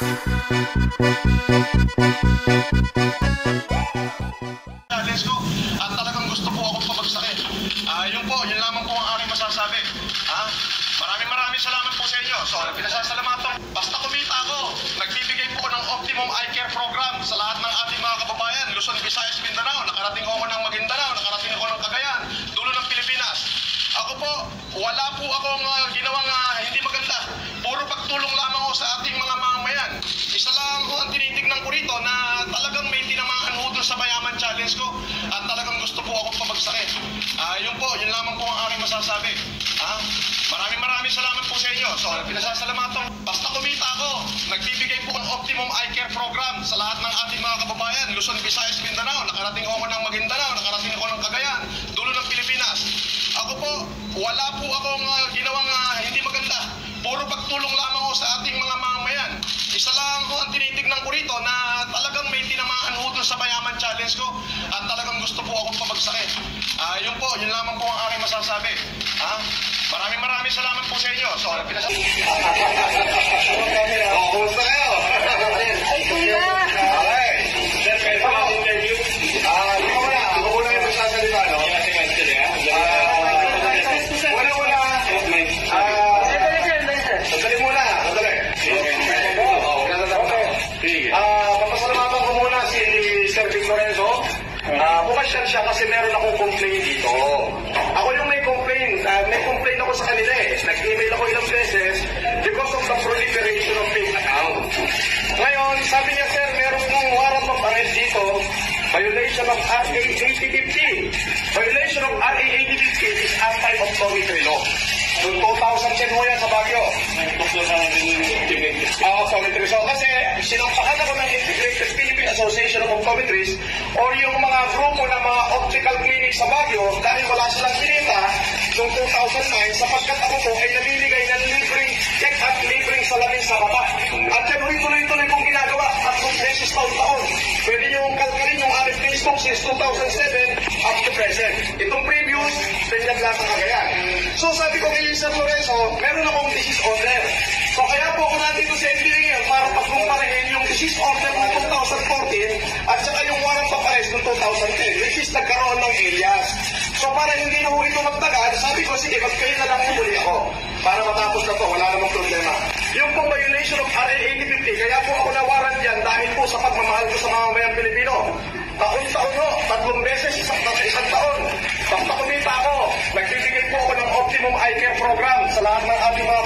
challenge ko at talagang gusto po akong pabagsakin. Ah, yun po, yun lamang po ang aking masasabi. Ha? Maraming maraming salamat po sa inyo. So, pinasasalamatan. Basta kumita ako, nagbibigay po ng Optimum Eye Care Program sa lahat ng ating mga kababayan. Luzon, Visayas, Mindanao. Nakarating ako ng Maguindanao, nakarating ako ng Cagayan, dulo ng Pilipinas. Ako po, wala po akong ah, ginawang ah, hindi maganda. Puro pagtulong lamang ko sa ating challenge ko at talagang gusto po akong pabagsakin. Ah, yun po, yun lamang po ang aking masasabi. Ha? Maraming maraming salamat po sa inyo. So, pinasasalamatan. Basta kumita ako, nagbibigay po ng Optimum Eye Care Program sa lahat ng ating mga kababayan. Luzon, Visayas, Mindanao. Nakarating ako ng Maguindanao, challenge ko at talagang gusto po akong pabagsakin. Ah, yun po, yun lamang po ang aking masasabi. Ha? Maraming maraming salamat po sa inyo. So, pinas- Ah, pumasyal siya kasi meron akong complaint dito. Ako yung may complaint. Ah, may complaint ako sa kanila eh. Nag-email ako ilang beses because of the proliferation of fake accounts. Ngayon, sabi niya, sir, meron pong warrant of arrest dito. Violation of RA 8050. Violation of RA 8050 is anti-optometry law. Noong 2010 mo yan sa Baguio. Ah, optometry. So, kasi sinampahan ako ng Integrated Association of Optometrists or yung mga grupo ng mga optical clinic sa Baguio dahil wala silang kinita noong 2009 sapagkat ako po ay namimigay ng libreng check-up, libreng salamin sa mata. At yan ho'y tuloy-tuloy kong ginagawa at kung beses taon-taon. Pwede nyo kalkalin yung aking Facebook since 2007 up to present. Itong previous, ganyan lang ang kagayan. So sabi ko kay Sir Lorenzo, meron akong disease order. So kaya po ako nandito sa ngayon para pagkumparahin yung disease order 2010 which is nagkaroon ng alias. So para hindi na ho ito magtagal, sabi ko sige, mag-fail na lang muli ako para matapos na to, wala namang problema. Yung pong violation of RA 8050, kaya po ako nawaran dyan dahil po sa pagmamahal ko sa mga mamayang Pilipino. Taon-taon ho, tatlong beses sa isang, sa isang taon. Basta kumita ako, nagbibigay po ako ng Optimum Eye Care Program sa lahat ng ating mga